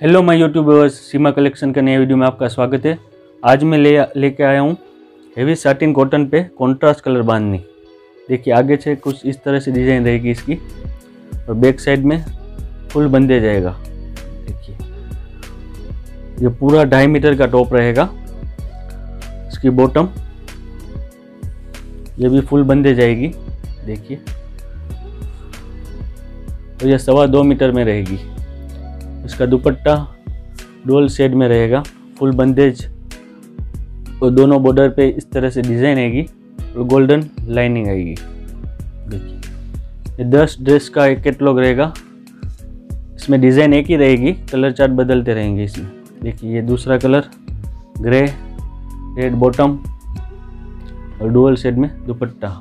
Hello my YouTube Seema collection के नए video में आपका स्वागत है। आज मैं ले, लेके आया हूँ हेवी साटिन कॉटन पे कॉन्ट्रास्ट कलर बांधनी। देखिए, आगे से कुछ इस तरह से डिज़ाइन रहेगी इसकी। और बैक साइड में फुल बंदे जाएगा। देखिए, ये पूरा ढाई मीटर का टॉप रहेगा। इसकी बॉटम ये भी फुल बंदे जाएगी। देखिए तो यह सवा दो मीटर में रहेगी। इसका दुपट्टा डोल शेड में रहेगा, फुल बंदेज। और दोनों बॉर्डर पे इस तरह से डिज़ाइन आएगी और गोल्डन लाइनिंग आएगी। देखिए दस ड्रेस का एक कैटलॉग रहेगा। इसमें डिज़ाइन एक ही रहेगी, कलर चार्ट बदलते रहेंगे इसमें। देखिए, ये दूसरा कलर, ग्रे, रेड बॉटम और डुअल शेड में दुपट्टा।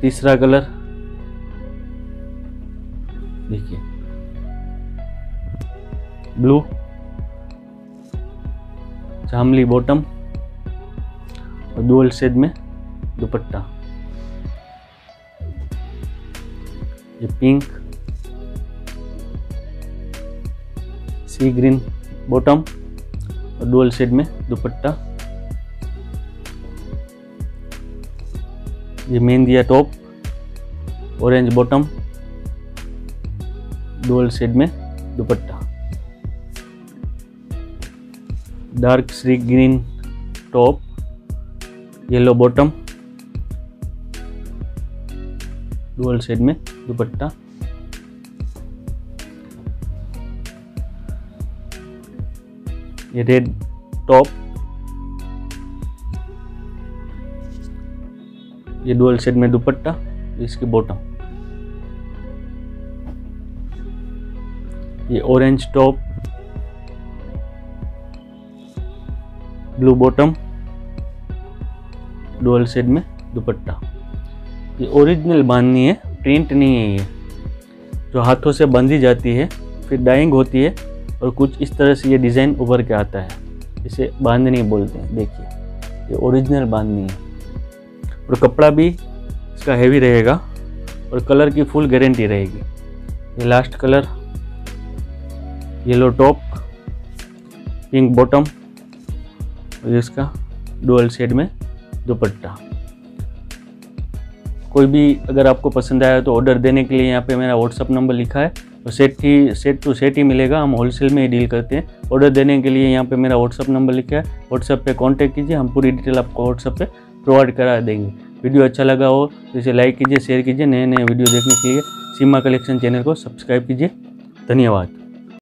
तीसरा कलर, देखिए ब्लू जामली बॉटम और डुअल शेड में दुपट्टा. ये पिंक सी ग्रीन बॉटम और डुअल शेड में दुपट्टा. ये मेहंदिया top orange bottom dual shade में dupatta. Dark sea green top yellow bottom dual shade में दुपट्टा। ये रेड टॉप ये डुअल शेड में दुपट्टा, इसकी बॉटम ये orange top blue bottom, dual shade में दुपट्टा। ये ओरिजिनल बांधनी है, प्रिंट नहीं है ये। जो हाथों से बांधी जाती है, फिर डाइंग होती है और कुछ इस तरह से ये डिज़ाइन उभर के आता है। इसे बांधनी बोलते हैं, देखिए। ये ओरिजिनल बांधनी है। और कपड़ा भी इसका हैवी रहेगा और कलर की फुल गारंटी रहेगी। ये last colour yellow top pink bottom और इसका डुअल शेड में दुपट्टा। कोई भी अगर आपको पसंद आया तो ऑर्डर देने के लिए यहाँ पे मेरा व्हाट्सअप नंबर लिखा है। और सेट ही सेट टू सेट ही मिलेगा, हम होलसेल में ही डील करते हैं। ऑर्डर देने के लिए यहाँ पे मेरा व्हाट्सअप नंबर लिखा है। व्हाट्सअप पे कांटेक्ट कीजिए, हम पूरी डिटेल आपको व्हाट्सअप पे प्रोवाइड करा देंगे। वीडियो अच्छा लगा हो तो इसे लाइक कीजिए शेयर कीजिए नए नए वीडियो देखने के लिए। सीमा कलेक्शन चैनल को सब्सक्राइब कीजिए। धन्यवाद।